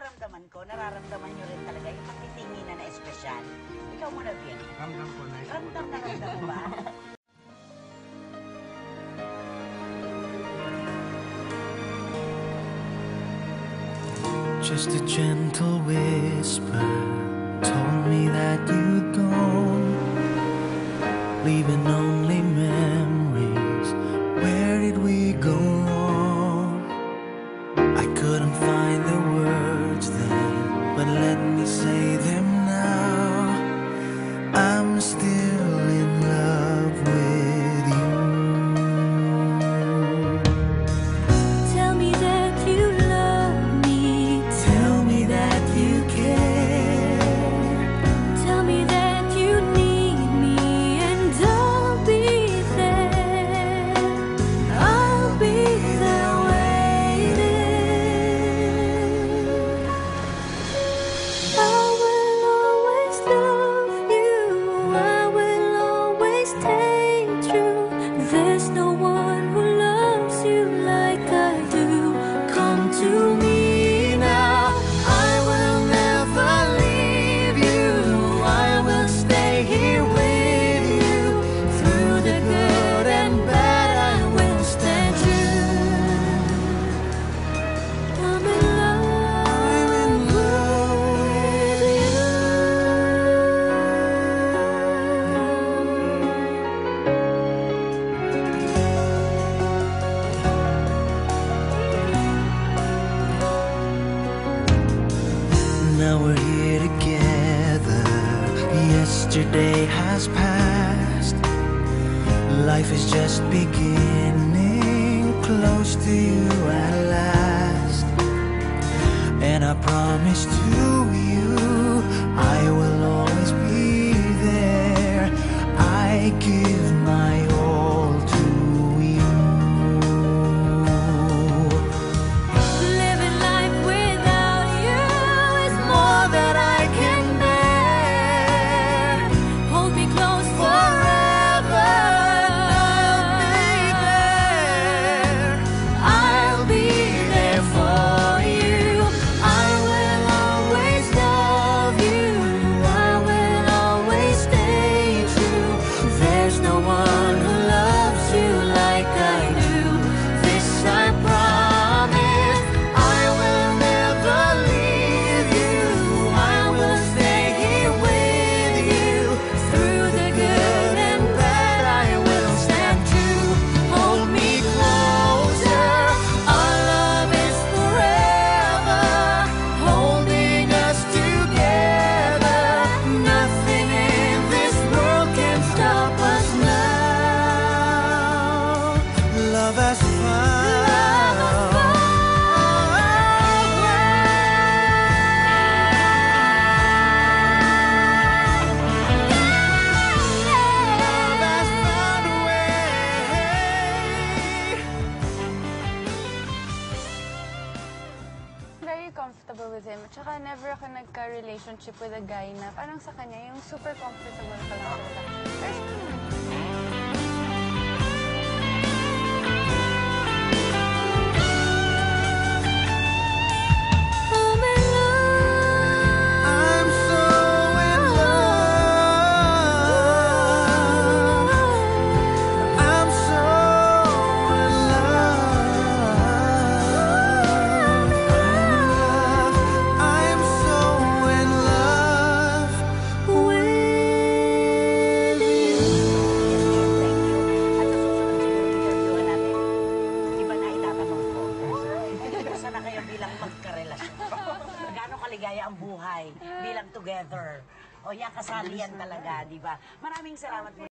nararamdaman ko, nararamdaman nyo rin talaga yung pagtitingin na na espesyal. Ikaw. Ramdam ko na. Ramdam na ramdam mo ba? Just a gentle whisper told me that you'd gone, leaving only memories. Where did we go Yesterday has passed Life is just beginning. Close to you at last. And I promise to love has found. Love has found. comfortable with him. At saka never ako nagka-relationship with a guy na parang sa kanya, yung super comfortable ka lang. Pero ang buhay bilang together. O yan, kasali yan talaga, di ba? Maraming salamat po.